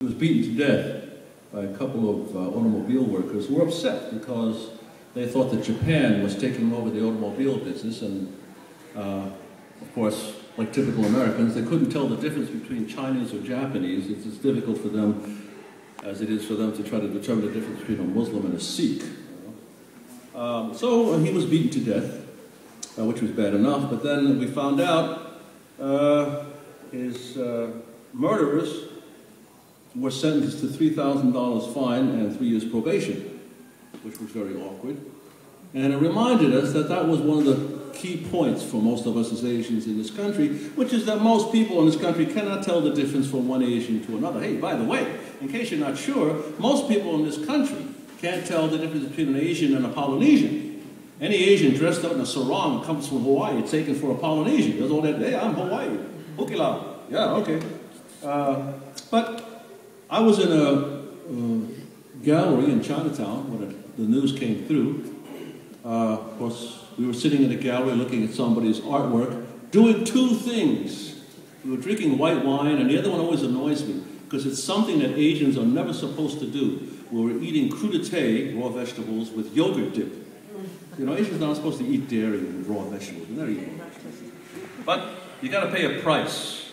He was beaten to death by a couple of uh, automobile workers who were upset because they thought that Japan was taking over the automobile business and, uh, of course, like typical Americans, they couldn't tell the difference between Chinese or Japanese. It's as difficult for them as it is for them to try to determine the difference between a Muslim and a Sikh. Um, so uh, he was beaten to death, uh, which was bad enough, but then we found out uh, his uh, murderers were sentenced to $3,000 fine and three years probation, which was very awkward. And it reminded us that that was one of the key points for most of us as Asians in this country, which is that most people in this country cannot tell the difference from one Asian to another. Hey, by the way, in case you're not sure, most people in this country can't tell the difference between an Asian and a Polynesian. Any Asian dressed up in a sarong comes from Hawaii, taken for a Polynesian. Does all that, hey, I'm Hawaii. Hukilau. Yeah, okay. Uh, but I was in a uh, gallery in Chinatown when it, the news came through. Uh, of course, we were sitting in a gallery looking at somebody's artwork, doing two things. We were drinking white wine, and the other one always annoys me because it's something that Asians are never supposed to do. We were eating crudité, raw vegetables, with yogurt dip. You know, Asians are not supposed to eat dairy and raw vegetables. They're not eating. But you got to pay a price.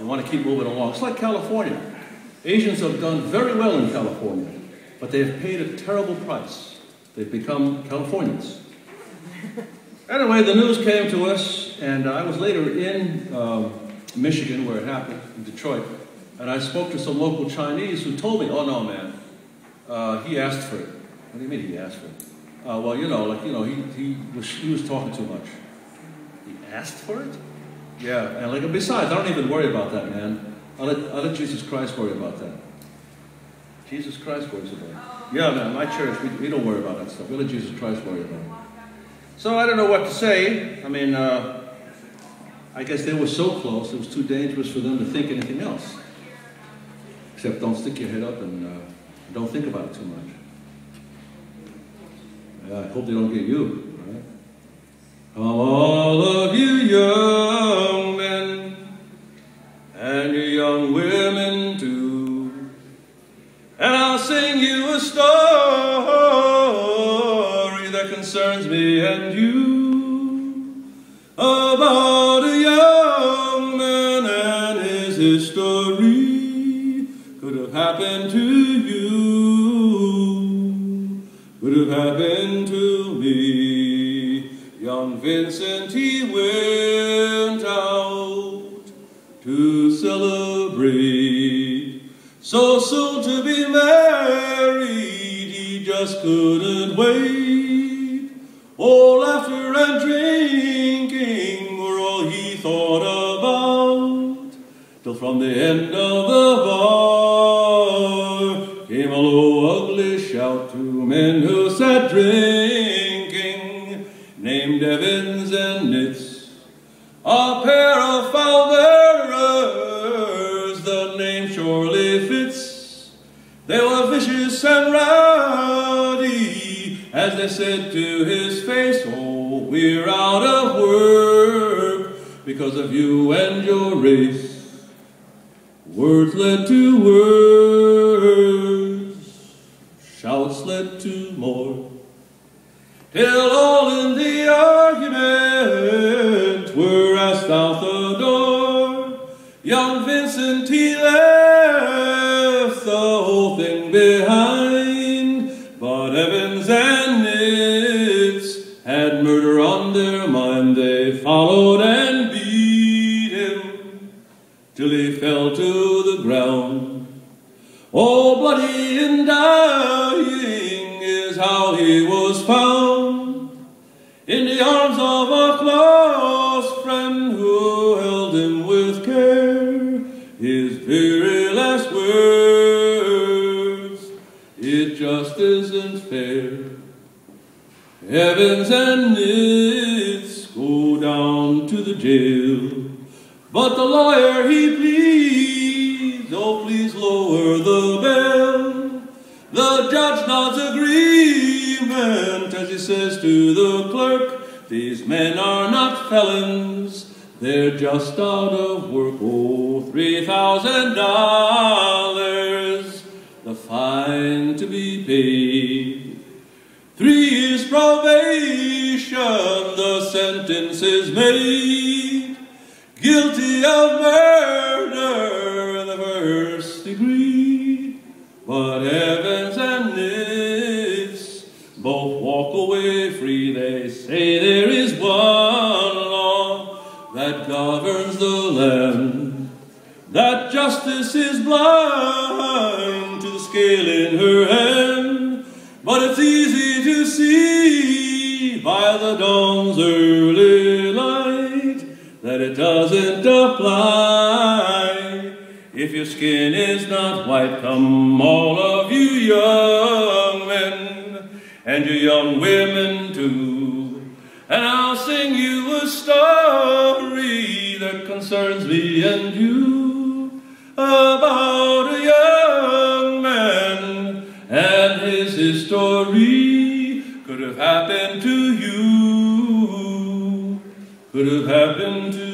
You want to keep moving along. It's like California. Asians have done very well in California, but they have paid a terrible price. They've become Californians. Anyway, the news came to us, and I was later in um, Michigan, where it happened, in Detroit, and I spoke to some local Chinese who told me, oh no, man, uh, he asked for it. What do you mean he asked for it? Uh, well, you know, like, you know, he, he, was, he was talking too much. He asked for it? Yeah, and like, besides, I don't even worry about that, man. I'll let, I'll let Jesus Christ worry about that. Jesus Christ worries about it. Yeah, man, my church, we, we don't worry about that stuff. We let Jesus Christ worry about it. So I don't know what to say. I mean, uh, I guess they were so close, it was too dangerous for them to think anything else. Except don't stick your head up and uh, don't think about it too much. Yeah, I hope they don't get you, concerns me and you about a young man and his history. Could have happened to you, could have happened to me. Young Vincent, he went out to celebrate. So soon to be married, he just couldn't wait. All laughter and drinking were all he thought about. Till from the end of the bar came a low, ugly shout to men who sat drinking, named Ebens and Nitz, a pair of foul bearers. The name surely fits. They were vicious and rowdy, as they said to his face, "Oh, we're out of work because of you and your race." Words led to words, shouts led to more, till all in the argument were asked out the door. Young Vincent, he left the whole thing behind, mind. They followed and beat him till he fell to the ground. Oh, bloody and dying is how he was found in the arms of a close friend who held him with care. His very last words, it just isn't fair. Ebens and go down to the jail. But the lawyer he pleads, oh please lower the bell. The judge nods agreement as he says to the clerk, these men are not felons, they're just out of work. Oh, three thousand dollars the fine to be paid. Three years probation, the sentence is made. Guilty of murder in the first degree. But Ebens and Nitz both walk away free. They say there is one law that governs the land. That justice is blind to the scale in her hand. But it's easy to see by the dawn's early light that it doesn't apply. If your skin is not white, come all of you young men and you young women too. And I'll sing you a story that concerns me and you you, could have happened to.